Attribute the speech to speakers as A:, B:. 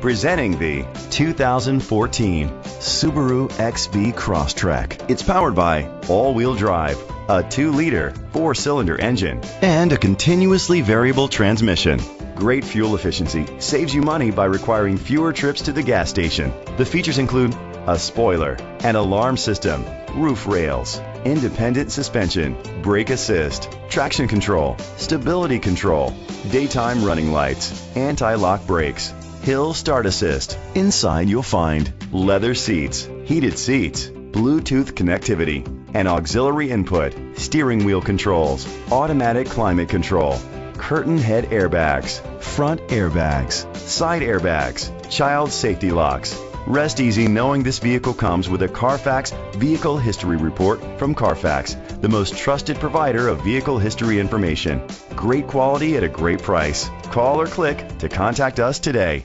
A: Presenting the 2014 Subaru XV Crosstrek. It's powered by all-wheel drive, a 2-liter, 4-cylinder engine, and a continuously variable transmission. Great fuel efficiency saves you money by requiring fewer trips to the gas station. The features include a spoiler, an alarm system, roof rails, independent suspension, brake assist, traction control, stability control, daytime running lights, anti-lock brakes, hill start assist. Inside you'll find leather seats, heated seats, Bluetooth connectivity, an auxiliary input, steering wheel controls, automatic climate control, curtain head airbags, front airbags, side airbags, child safety locks. Rest easy knowing this vehicle comes with a Carfax Vehicle History Report from Carfax, the most trusted provider of vehicle history information. Great quality at a great price. Call or click to contact us today.